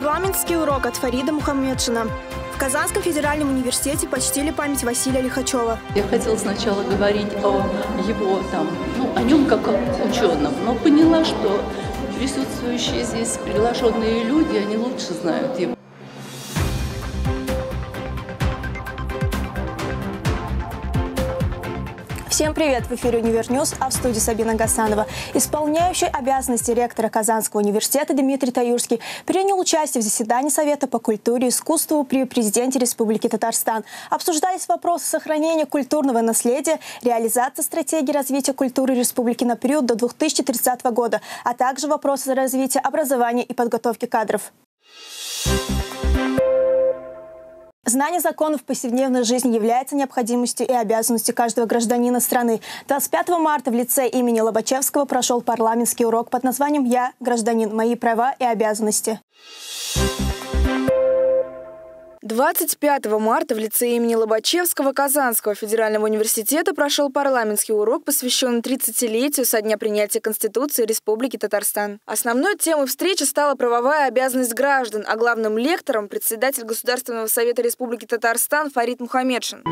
Парламентский урок от Фарида Мухаммедшина. В Казанском федеральном университете почтили память Василия Лихачева. Я хотела сначала говорить о его там, ну, о нем как о ученом, но поняла, что присутствующие здесь приглашенные люди, они лучше знают его. Всем привет! В эфире «Univer News», а в студии Сабина Гасанова. Исполняющий обязанности ректора Казанского университета Дмитрий Таюрский принял участие в заседании Совета по культуре и искусству при президенте Республики Татарстан. Обсуждались вопросы сохранения культурного наследия, реализации стратегии развития культуры республики на период до 2030 года, а также вопросы развития образования и подготовки кадров. Знание законов в повседневной жизни является необходимостью и обязанностью каждого гражданина страны. 25 марта в лице имени Лобачевского прошел парламентский урок под названием «Я – гражданин. Мои права и обязанности». 25 марта в лице имени Лобачевского Казанского федерального университета прошел парламентский урок, посвященный 30-летию со дня принятия Конституции Республики Татарстан. Основной темой встречи стала правовая обязанность граждан, а главным лектором – председатель Государственного совета Республики Татарстан Фарид Мухаммедшин.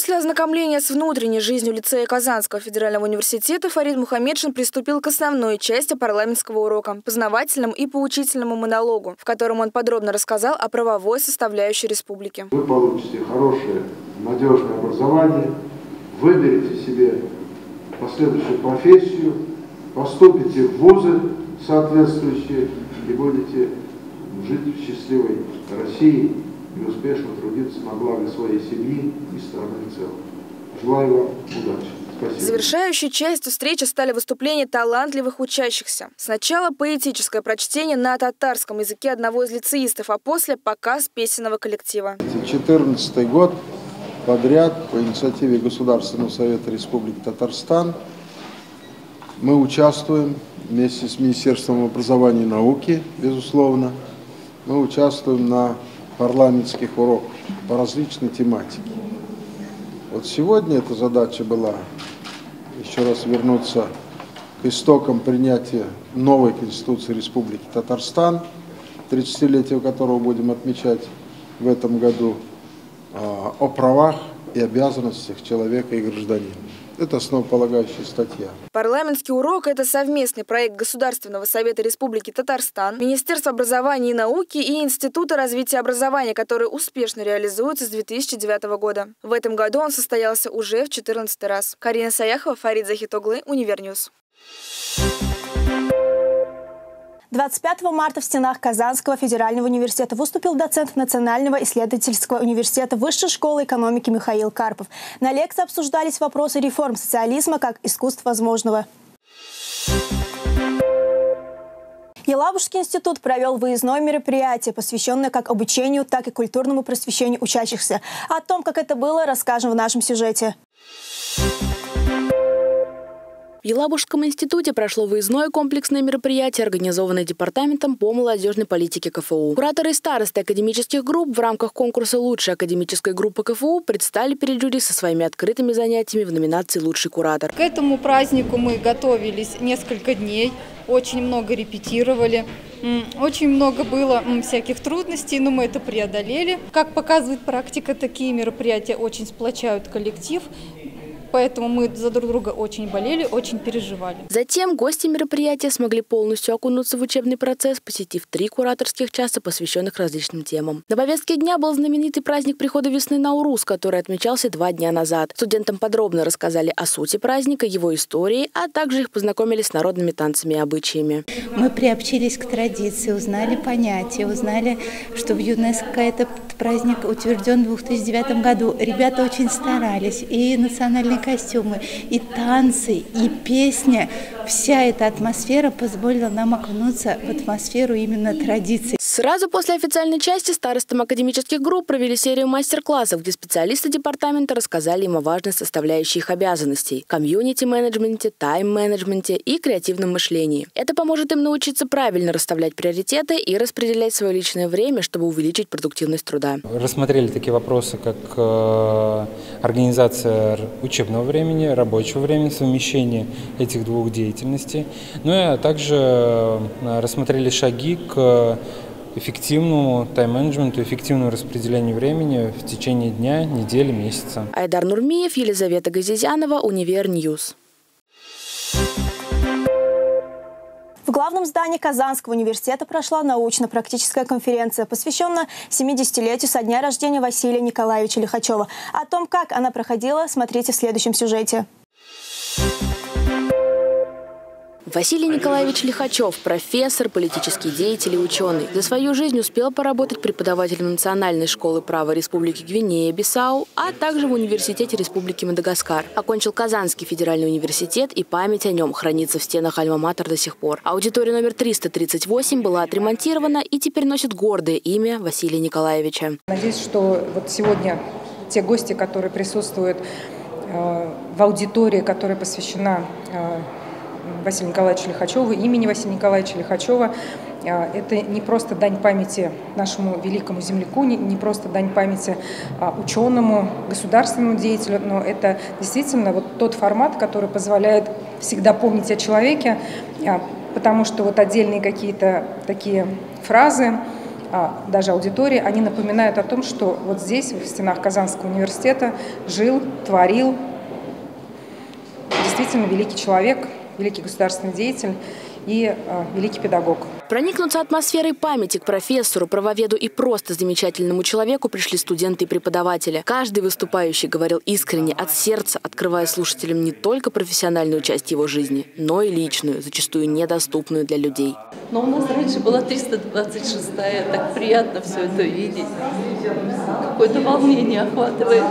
После ознакомления с внутренней жизнью лицея Казанского федерального университета Фарид Мухаммедшин приступил к основной части парламентского урока – познавательному и поучительному монологу, в котором он подробно рассказал о правовой составляющей республики. Вы получите хорошее, надежное образование, выберете себе последующую профессию, поступите в вузы соответствующие и будете жить в счастливой России и успешно трудиться на благо своей семьи и страны в целом. Желаю вам удачи. Спасибо. Завершающей частью встречи стали выступления талантливых учащихся. Сначала поэтическое прочтение на татарском языке одного из лицеистов, а после показ песенного коллектива. 2014 год подряд по инициативе Государственного совета Республики Татарстан мы участвуем вместе с Министерством образования и науки, безусловно, мы участвуем на парламентских уроков по различной тематике. Вот сегодня эта задача была еще раз вернуться к истокам принятия новой Конституции Республики Татарстан, 30-летие которого будем отмечать в этом году, а, о правах и обязанностях человека и гражданина. Это основополагающая статья. Парламентский урок – это совместный проект Государственного совета Республики Татарстан, Министерства образования и науки и Института развития образования, который успешно реализуется с 2009 года. В этом году он состоялся уже в 14 раз. Карина Саяхова, Фарид Захитоглы, Univer News. 25 марта в стенах Казанского федерального университета выступил доцент Национального исследовательского университета Высшей школы экономики Михаил Карпов. На лекции обсуждались вопросы реформ социализма как искусств возможного. Елабужский институт провел выездное мероприятие, посвященное как обучению, так и культурному просвещению учащихся. О том, как это было, расскажем в нашем сюжете. В Елабужском институте прошло выездное комплексное мероприятие, организованное Департаментом по молодежной политике КФУ. Кураторы и старосты академических групп в рамках конкурса «Лучшая академическая группа КФУ» предстали перед жюри со своими открытыми занятиями в номинации «Лучший куратор». К этому празднику мы готовились несколько дней, очень много репетировали. Очень много было всяких трудностей, но мы это преодолели. Как показывает практика, такие мероприятия очень сплочают коллектив, Поэтому мы за друг друга очень болели, очень переживали. Затем гости мероприятия смогли полностью окунуться в учебный процесс, посетив три кураторских часа, посвященных различным темам. На повестке дня был знаменитый праздник прихода весны Наурус, который отмечался два дня назад. Студентам подробно рассказали о сути праздника, его истории, а также их познакомили с народными танцами и обычаями. Мы приобщились к традиции, узнали понятия, узнали, что в ЮНЕСКО этот праздник утвержден в 2009 году. Ребята очень старались, и национальный костюмы, и танцы, и песня. Вся эта атмосфера позволила нам окунуться в атмосферу именно традиций. Сразу после официальной части старостам академических групп провели серию мастер-классов, где специалисты департамента рассказали им о важной составляющей их обязанностей – комьюнити-менеджменте, тайм-менеджменте и креативном мышлении. Это поможет им научиться правильно расставлять приоритеты и распределять свое личное время, чтобы увеличить продуктивность труда. Рассмотрели такие вопросы, как э, организация учебного времени, рабочего времени, совмещение этих двух деятельностей. Ну и также э, рассмотрели шаги к эффективному тайм-менеджменту, эффективному распределению времени в течение дня, недели, месяца. Айдар Нурмиев, Елизавета Газизянова, Univer News. В главном здании Казанского университета прошла научно-практическая конференция, посвященная 70-летию со дня рождения Василия Николаевича Лихачева. О том, как она проходила, смотрите в следующем сюжете. Василий Николаевич Лихачев – профессор, политический деятель и ученый. За свою жизнь успел поработать преподавателем Национальной школы права Республики Гвинея-Бисау, а также в Университете Республики Мадагаскар. Окончил Казанский федеральный университет, и память о нем хранится в стенах Альма-Матер до сих пор. Аудитория номер 338 была отремонтирована и теперь носит гордое имя Василия Николаевича. Надеюсь, что вот сегодня те гости, которые присутствуют э, в аудитории, которая посвящена э, Василия Николаевича Лихачева, имени Василия Николаевича Лихачева. А, это не просто дань памяти нашему великому земляку, не просто дань памяти а, ученому, государственному деятелю, но это действительно вот тот формат, который позволяет всегда помнить о человеке, а, потому что вот отдельные какие-то такие фразы, даже аудитории, они напоминают о том, что вот здесь, в стенах Казанского университета, жил, творил действительно великий человек – великий государственный деятель и э, великий педагог. Проникнуться атмосферой памяти к профессору, правоведу и просто замечательному человеку пришли студенты и преподаватели. Каждый выступающий говорил искренне, от сердца, открывая слушателям не только профессиональную часть его жизни, но и личную, зачастую недоступную для людей. Но у нас раньше была 326-я, так приятно все это видеть. Какое-то волнение охватывает.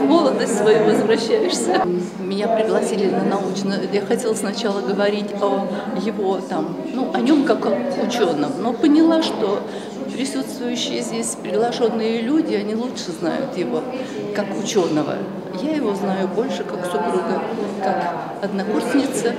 В молодость свою возвращаешься. Меня пригласили на научную. Я хотела сначала говорить о его там, ну, о нем как ученым, но поняла, что присутствующие здесь приглашенные люди, они лучше знают его как ученого. Я его знаю больше как супруга, как однокурсница.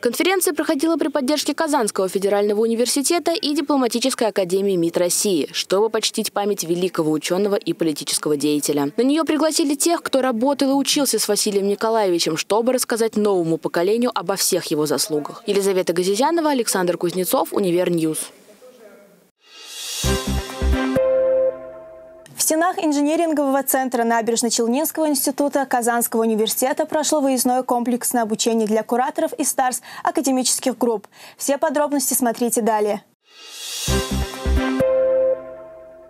Конференция проходила при поддержке Казанского федерального университета и Дипломатической академии МИД России, чтобы почтить память великого ученого и политического деятеля. На нее пригласили тех, кто работал и учился с Василием Николаевичем, чтобы рассказать новому поколению обо всех его заслугах. Елизавета Газизянова, Александр Кузнецов, Univer News. Стенах инжинирингового центра Набережно-Челнинского института Казанского университета прошло выездное комплексное обучение для кураторов и старс академических групп. Все подробности смотрите далее.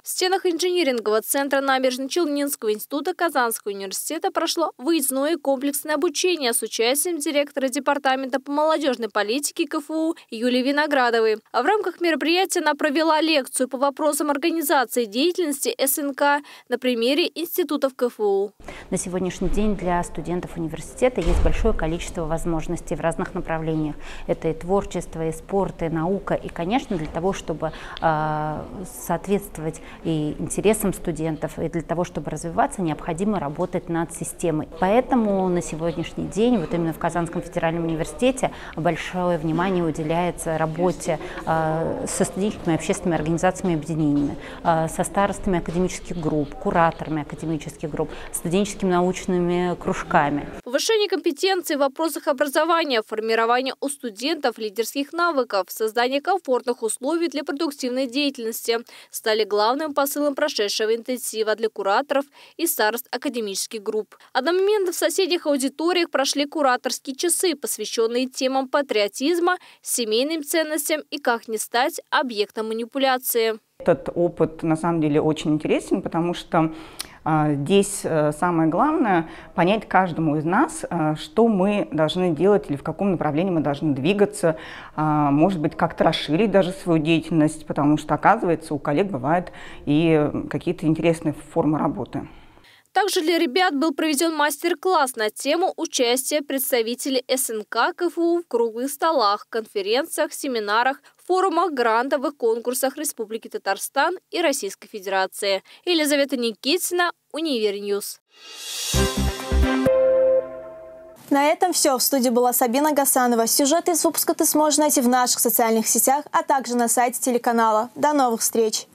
В стенах инжинирингового центра Набережно-Челнинского института Казанского университета прошло выездное комплексное обучение с участием директора Департамента по молодежной политике КФУ Юлии Виноградовой. А в рамках мероприятия она провела лекцию по вопросам организации деятельности СНК на примере институтов КФУ. На сегодняшний день для студентов университета есть большое количество возможностей в разных направлениях. Это и творчество, и спорт, и наука. И, конечно, для того, чтобы э, соответствовать и интересам студентов, и для того, чтобы развиваться, необходимо работать над системой. Поэтому на сегодняшний день, вот именно в Казанском федеральном университете, большое внимание уделяется работе э, со студенческими общественными организациями и объединениями, э, со старостами академических групп, кураторами академических групп, студенческими научными кружками. Повышение компетенций в вопросах образования, формирование у студентов лидерских навыков, создание комфортных условий для продуктивной деятельности стали главным посылом прошедшего интенсива для кураторов и старост академических групп. Одномоментно в соседних аудиториях прошли кураторские часы, посвященные темам патриотизма, семейным ценностям и как не стать объектом манипуляции. Этот опыт на самом деле очень интересен, потому что Здесь э, самое главное понять каждому из нас, э, что мы должны делать или в каком направлении мы должны двигаться, а, может быть, как-то расширить даже свою деятельность, потому что, оказывается, у коллег бывают и какие-то интересные формы работы. Также для ребят был проведен мастер-класс на тему участия представителей СНК КФУ в круглых столах, конференциях, семинарах, форумах, грантовых конкурсах Республики Татарстан и Российской Федерации. Елизавета Никитина, Univer News. На этом все. В студии была Сабина Гасанова. Сюжеты из выпуска ты сможешь найти в наших социальных сетях, а также на сайте телеканала. До новых встреч!